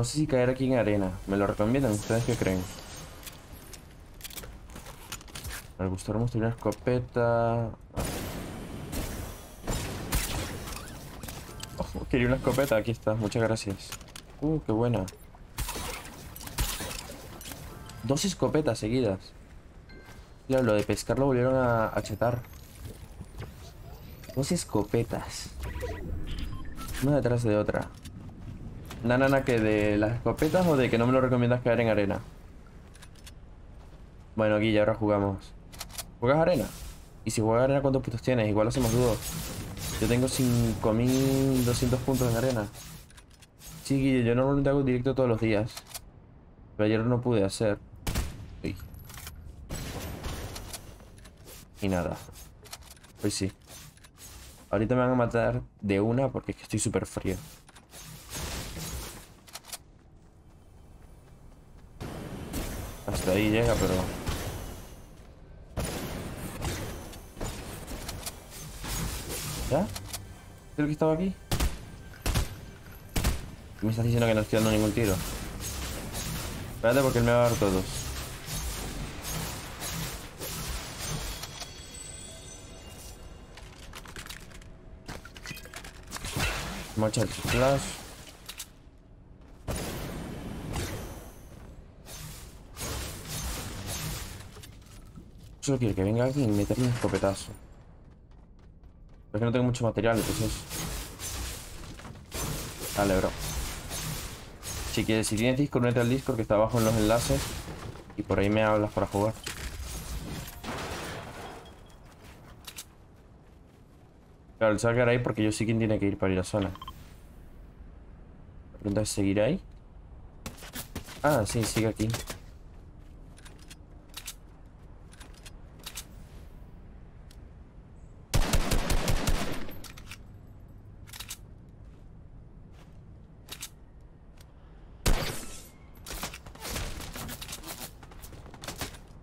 No sé si caer aquí en arena. ¿Me lo recomiendan? ¿Ustedes qué creen? Me gustaría mostrar una escopeta. Oh, quería una escopeta, aquí está, muchas gracias. Uh, qué buena. Dos escopetas seguidas. Claro, lo de pescar lo volvieron a, a chetar. Dos escopetas. Una detrás de otra. Nanana, que de las escopetas o de que no me lo recomiendas caer en arena. Bueno, Guilla, ahora jugamos. ¿Juegas arena? Y si juegas arena, ¿cuántos puntos tienes? Igual hacemos dúo. Yo tengo 5200 puntos en arena. Sí, Guille, yo normalmente hago directo todos los días. Pero ayer no pude hacer. Uy. Y nada. Pues sí. Ahorita me van a matar de una porque es que estoy súper frío. Ahí llega, pero... ¿Ya? ¿Creo que estaba aquí? Me estás diciendo que no estoy dando ningún tiro. Espérate porque él me va a dar todos. Mocha el flash. Quiero que venga alguien y meterle un escopetazo. Pero es que no tengo mucho material, entonces... Dale, bro. Si quieres, si tienes Discord, mete al Discord que está abajo en los enlaces. Y por ahí me hablas para jugar. Claro, el se ahí porque yo sí quien tiene que ir para ir a zona. La pregunta es, ¿seguir ahí? Ah, sí, sigue aquí.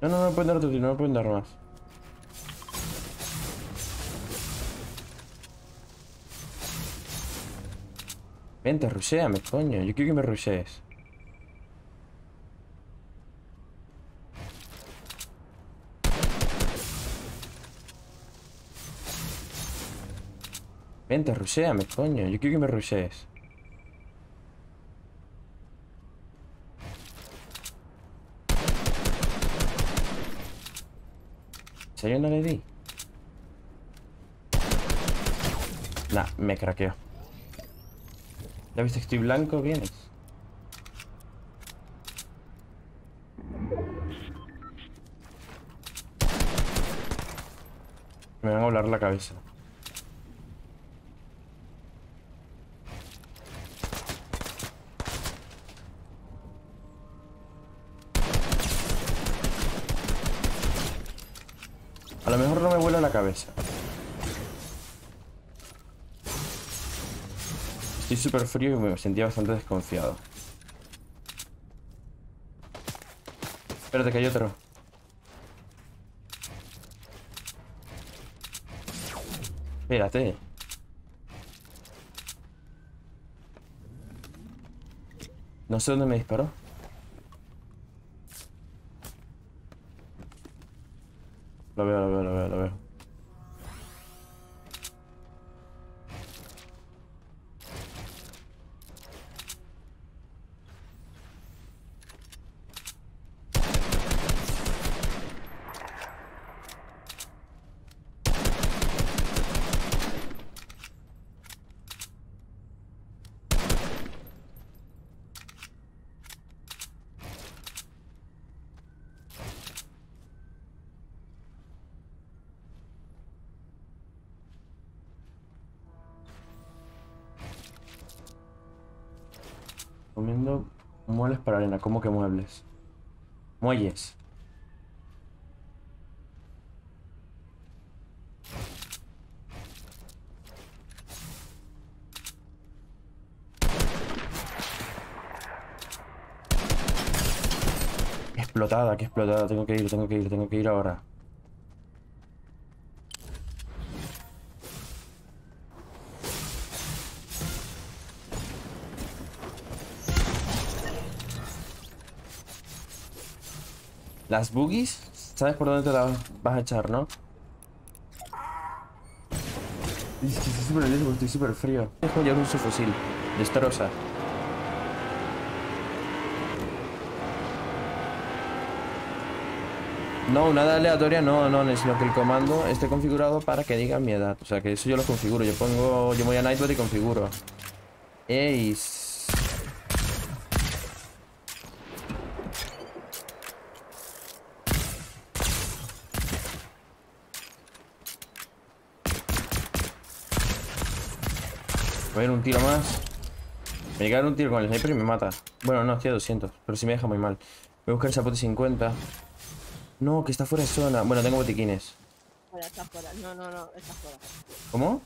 No, no, no me pueden dar otro tiro, no me pueden dar más. Vente, rusheame, coño. Yo quiero que me rushees. Vente, rusheame, coño. Yo quiero que me rushees. Serio no le di? Nah, me craqueo. ¿Ya viste que estoy blanco? Vienes. Me van a volar la cabeza. A lo mejor no me vuela la cabeza. Estoy súper frío y me sentía bastante desconfiado. Espérate que hay otro. Espérate. No sé dónde me disparó. Lo veo, lo veo, Comiendo muebles para arena. ¿Cómo que muebles? Muelles. Explotada, que explotada. Tengo que ir, tengo que ir, tengo que ir ahora. Las boogies, ¿sabes por dónde te las vas a echar, no? Estoy súper lejos, estoy súper frío. Dejo ya un fusil. Destroza. No, nada aleatoria no, no, sino que el comando esté configurado para que diga mi edad. O sea, que eso yo lo configuro. Yo pongo, yo voy a Nightbot y configuro. Ace. Ir un tiro más. Me llega un tiro con el sniper y me mata. Bueno, no, estoy a 200, pero sí me deja muy mal. Voy a buscar esa pote 50. No, que está fuera de zona. Bueno, tengo botiquines. Fuera, está fuera. No, no, no, está fuera. ¿Cómo?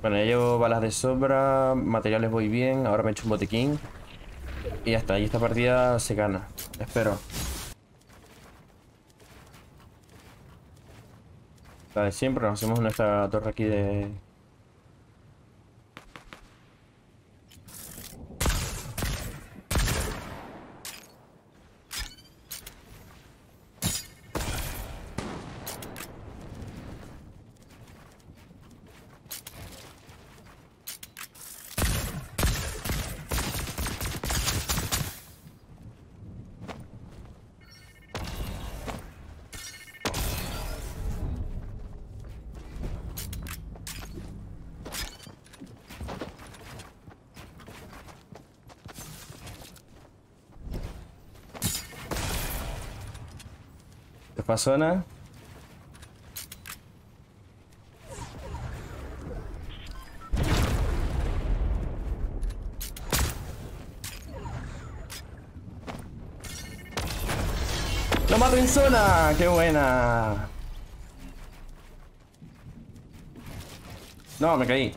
Bueno, ya llevo balas de sobra, materiales voy bien, ahora me he hecho un botiquín. Y ya está, y esta partida se gana. Espero. La siempre, nos hacemos nuestra torre aquí de... ¿Qué pasó, Ana? ¡Lo mato en zona! ¡Qué buena! No, me caí.